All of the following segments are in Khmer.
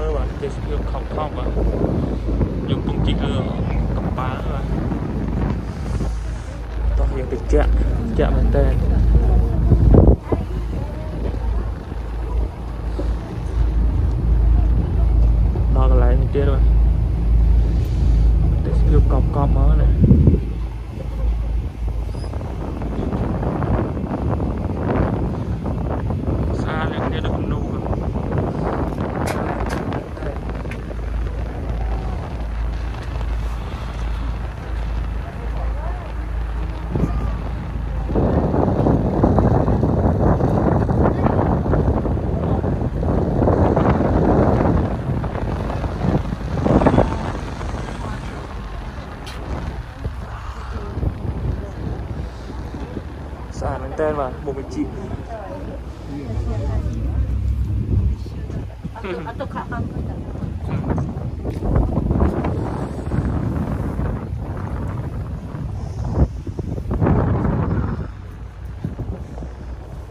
មើលបាទទេសភាពខំខំបាទយើងពងជីកលើកប៉ាល់បាទតោះយើងទៅចាក់ចាក់មែនតើដល់កន្លែងនេះទៀតបាទទេសភាពកប់កប់មកណា ten mah, bom kecil. Atau kah?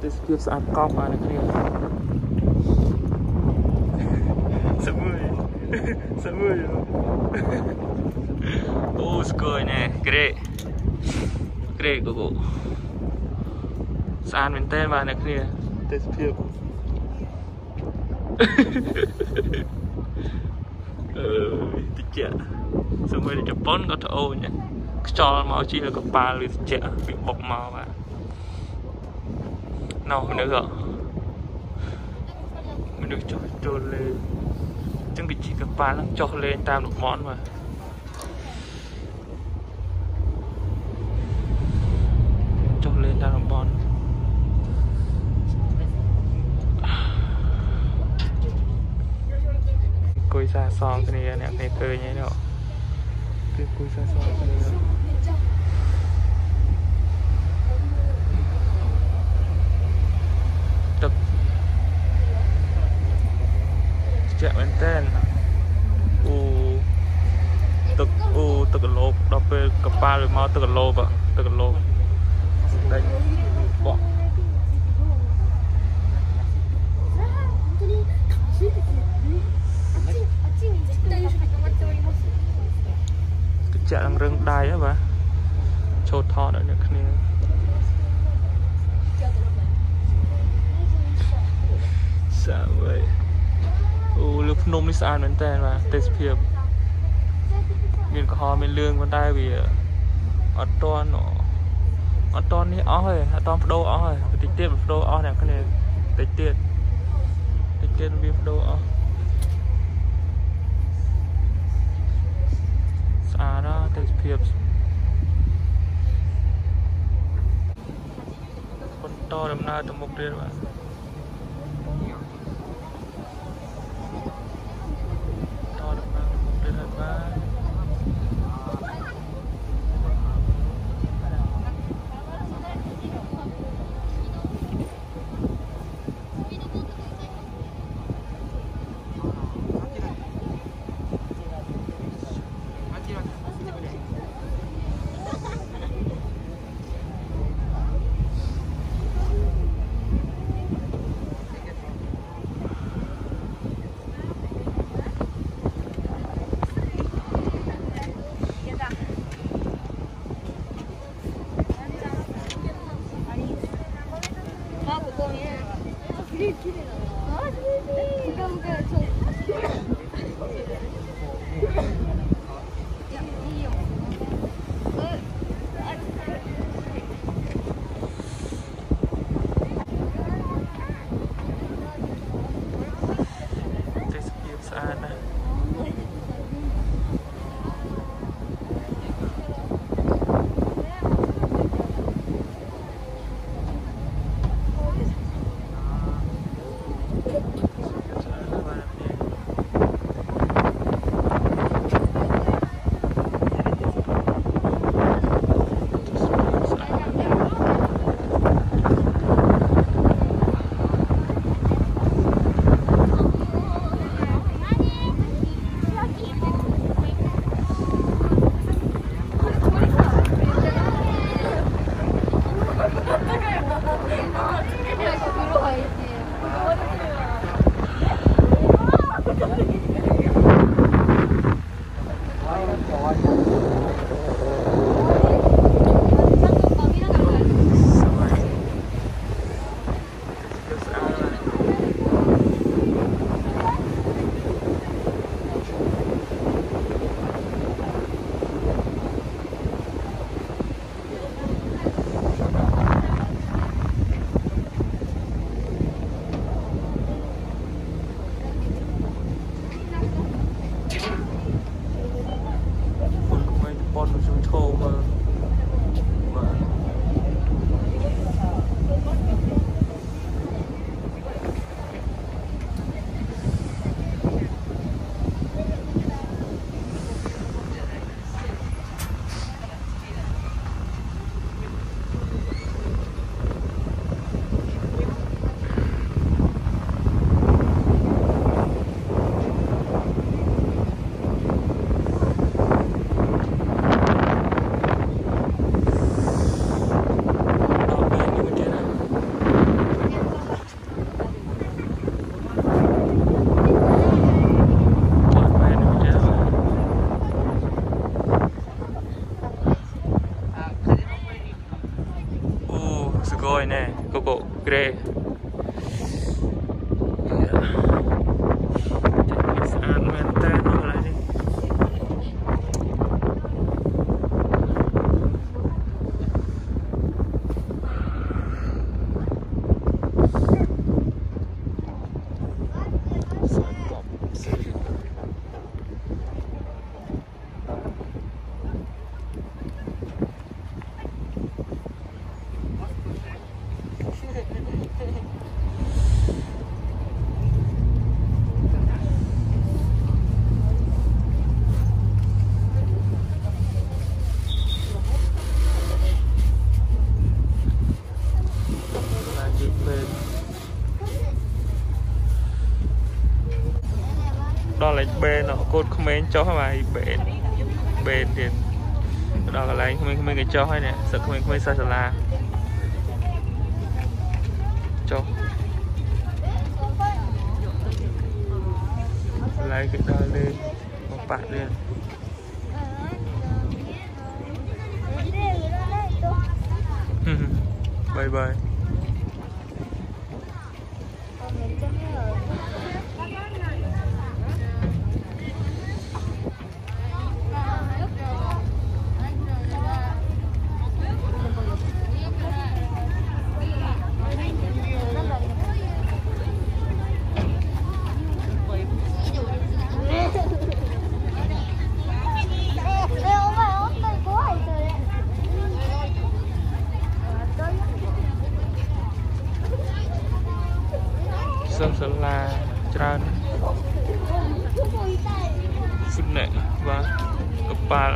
This feels uncomfortable. Semua, semua. Oh, it's good, man. Great. Great. សមួយសមួយអូស្គយណែក្រេក្រេកូកូស្អាតមែនតើបាទអ្នកគ្នាទេសភាពអឺតិចសមួយជប៉ុនក៏ត្អូញខ្យល់មកជិះលើកប៉ាល់ឬតិចពីបុកមកបាទ nào nữa rồi mình được cho cho lên chẳng bị chỉ cần bán lắm cho lên tam được món mà cho lên tam được món cùi xa son cái này nè cái cười nhé đâu cái cùi xa son cái này ទឹកជាក់មែនតើអូទឹកអូទឹកកឡោកដល់ពេលកប៉ាល់វាមកទឹកកឡោកอะទឹកកឡោកដេញបក់ ទឹកជាក់នឹងរឹងដៃហ៎បាទចូលថតឲ្យអ្នកគ្នាស្អាតវ៉ៃអូលើភ្នំនេះស្អាតមែនតើបាទទេសភាពមានក្រហមមានលឿងប៉ុន្តែវាអត់តន់អត់តន់នេះអស់ហើយអត់តន់បដូរអស់ហើយបន្តិចទៀតបដូរអស់អ្នកគ្នាបន្តិចទៀតបន្តិចទៀតវាបដូរអស់ស្អាតណាស់ ទេសភាពបន្តដំណើរទៅមុខទៀតបាទ ដល់លេខបេនកូនក្មេងចុះហើយបេនបេនទៀតដល់កន្លែងក្មេងៗគេចុះហើយនេះសឹកក្មេងៗសិស្សសាលា ចុះកន្លែងគេដល់លេង សឹមសាលាច្រើនហ្វុតណេបាទកប៉ាល់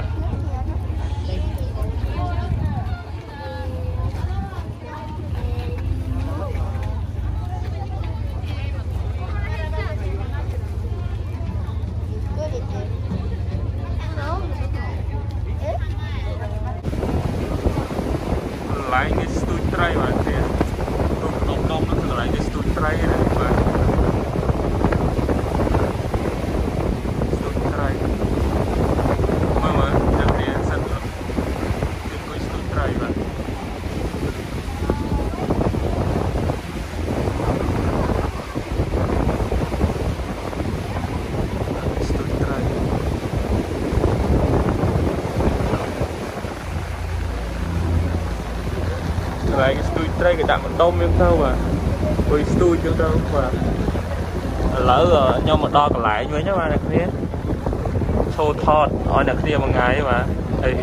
កន្លែងនេះស្ទូចត្រីបាទទៀតទូកដុំដុំនោះគឺកន្លែងនេះស្ទូចត្រីណាបាទស្ទូចត្រីមើលមើលចាំទៀតសិនទៀតគួយស្ទូចត្រីបាទ ស្ទូចត្រីកន្លែងស្ទូច ត្រីគេដាក់ម្ដុំយើងទៅបាទគួយស្ទូចយើងទៅបាទឥឡូវខ្ញុំមកដល់កន្លែងវិញណាបាទអ្នកគ្នាឈោថតឲ្យអ្នកគ្នាមួយថ្ងៃបាទហើយ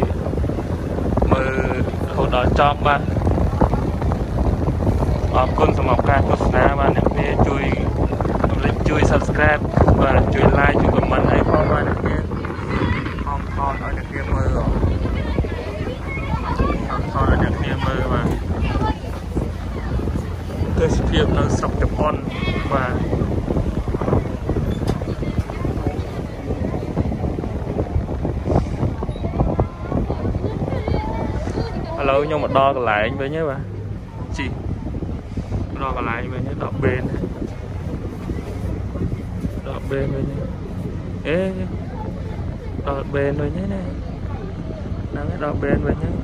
មើលរហូតដល់ចប់បាទអរគុណសម្រាប់ការទស្សនាបាទអ្នកគ្នាជួយកុំភ្លេចជួយ subscribe បាទជួយ like ជួយ comment ឲ្យផងបាទអ្នកគ្នាខំខំឲ្យអ្នកគ្នាមើលខំខំឲ្យអ្នកគ្នាមើលបាទ ទេសភាពនៅស្រុកជប៉ុនបាទឥឡូវខ្ញុំមកដល់កន្លែងវិញហើយបាទជីដល់កន្លែងវិញហើយដល់បេនដល់បេនវិញហើយអេដល់បេនវិញហើយណាហ្នឹងហើយដល់បេនវិញហើយ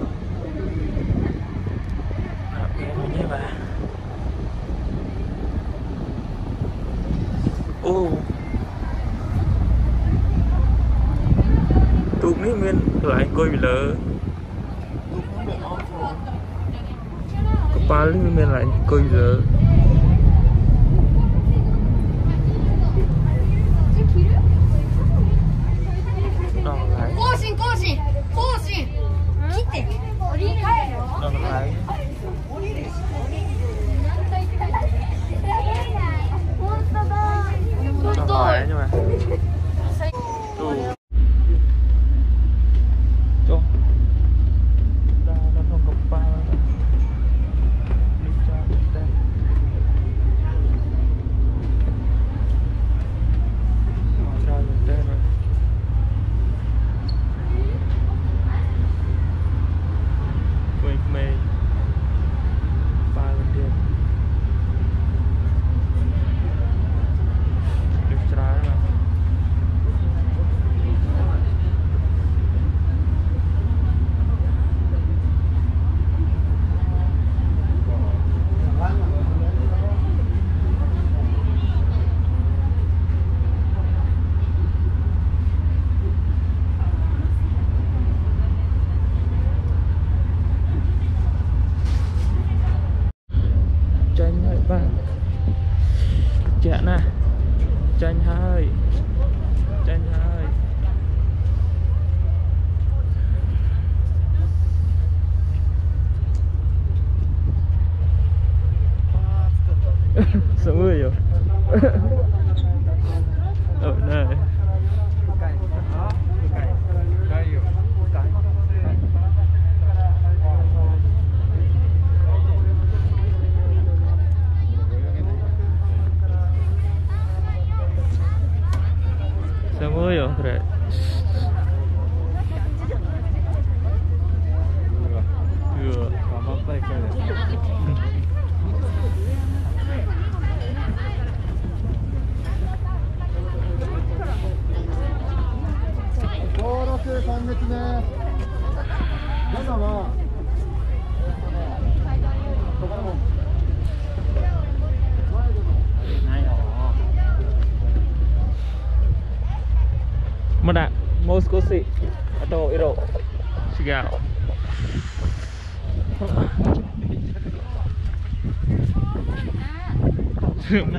ដល់បេនវិញហើយបាទ ô tụm ní miên tụi anh coi bị lỡ. Có ba lý miên là anh coi bị lỡ. Hãy subscribe cho kênh Ghiền Mì Gõ Để không know, but mouse kosi atau iro sigaw Zoom.